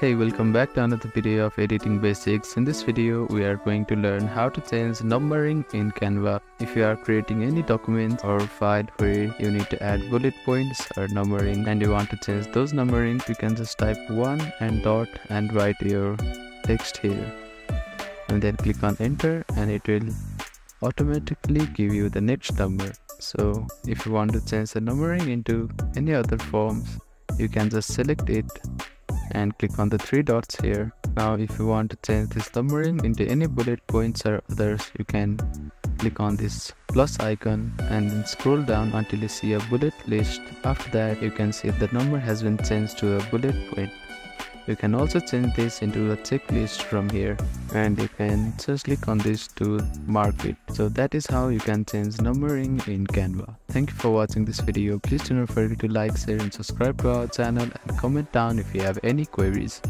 Hey, welcome back to another video of editing basics. In this video, we are going to learn how to change numbering in Canva. If you are creating any document or file where you need to add bullet points or numbering and you want to change those numbering, you can just type 1 and dot and write your text here. And then click on enter and it will automatically give you the next number. So if you want to change the numbering into any other forms, you can just select it and click on the three dots here. Now if you want to change this numbering into any bullet points or others, you can click on this plus icon and then scroll down until you see a bullet list. After that you can see the number has been changed to a bullet point. You can also change this into a checklist from here and you can just click on this to mark it. So that is how you can change numbering in Canva. Thank you for watching this video. Please do not forget to like, share and subscribe to our channel and comment down if you have any queries.